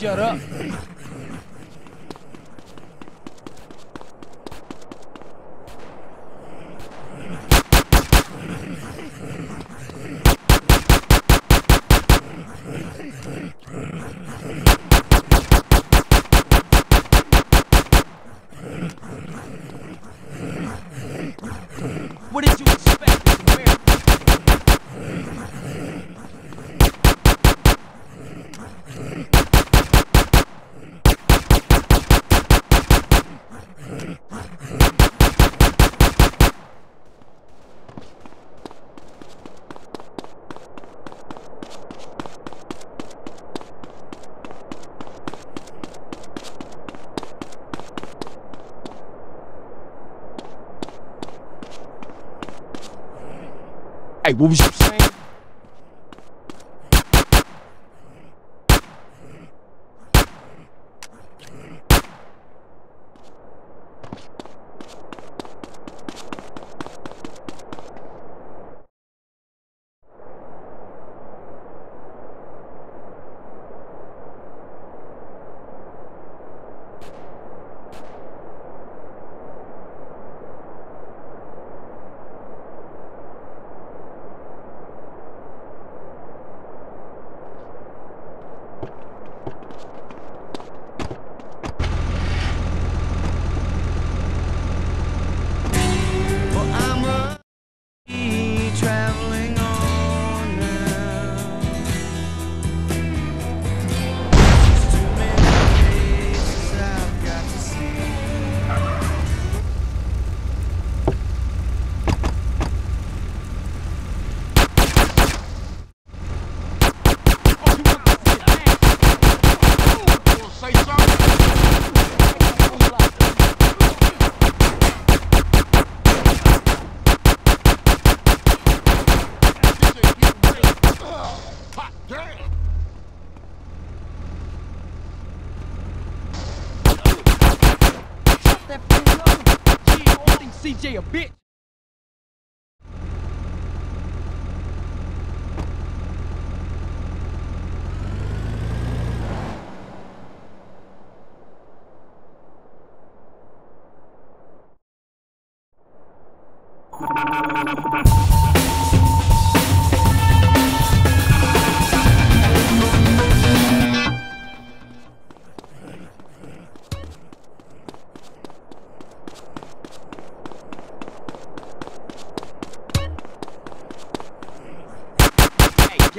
shut up. Hey, what was you A bitch.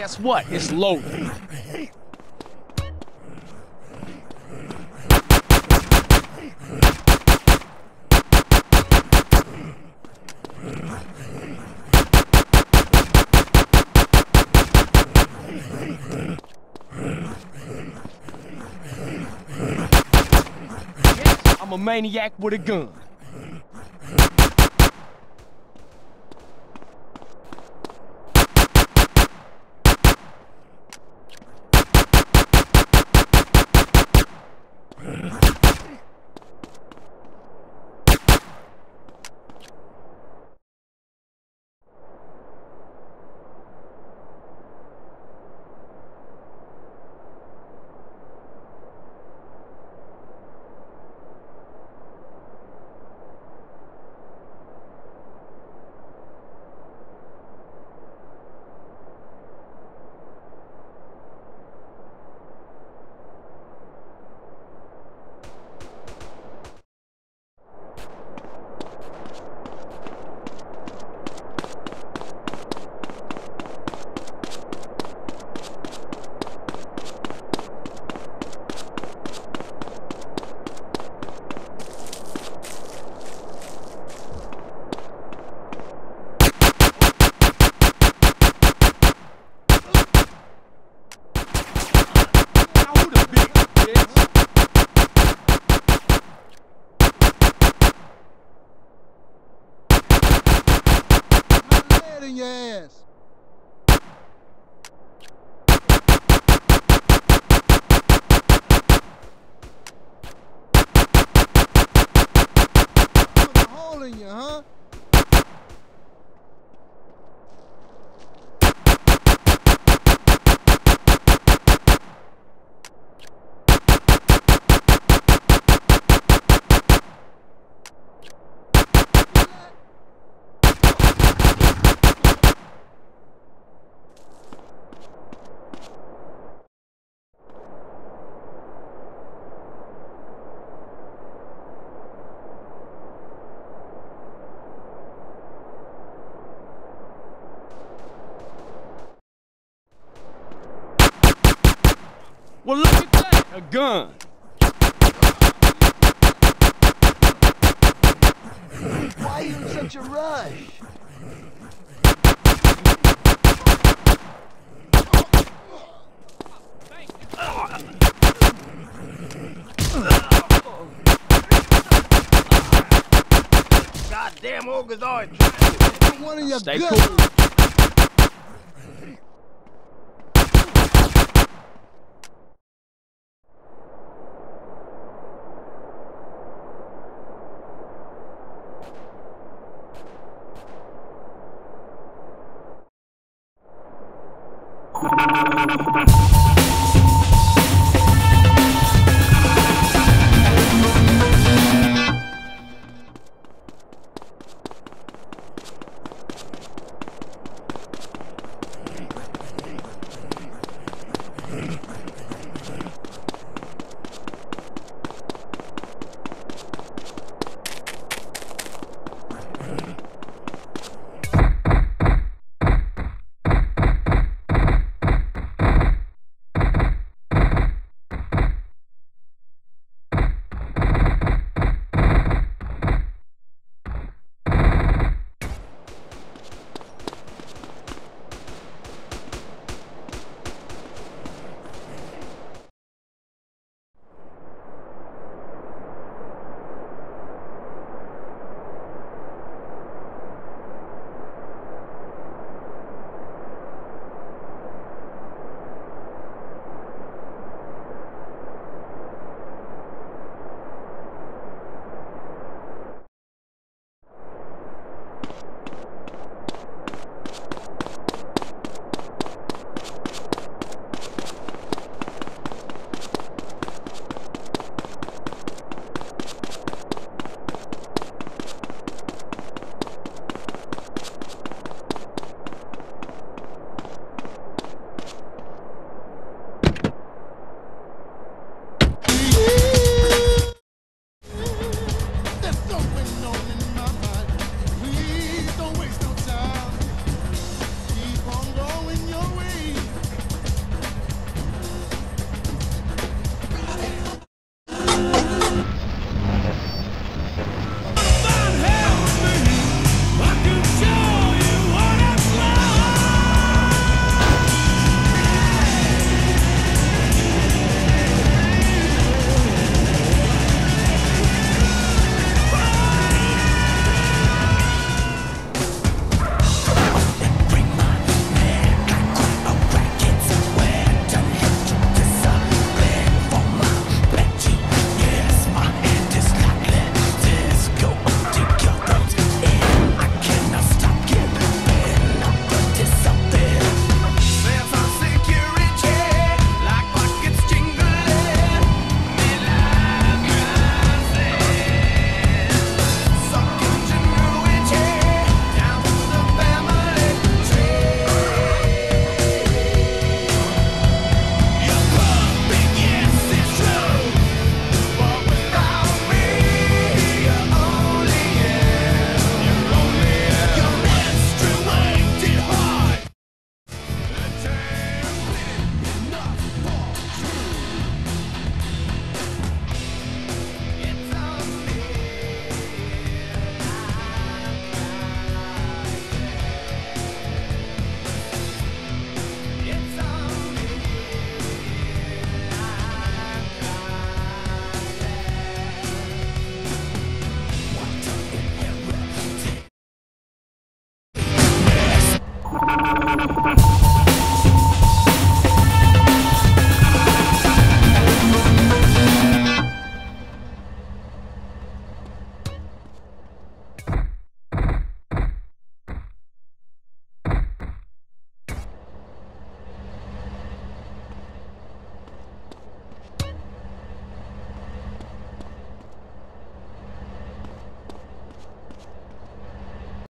Guess what? It's loaded. I'm a maniac with a gun. Well, look at that. A gun. Why are you in such a rush? Goddamn ogres are trying One of your Stay guns. cool. Thank you.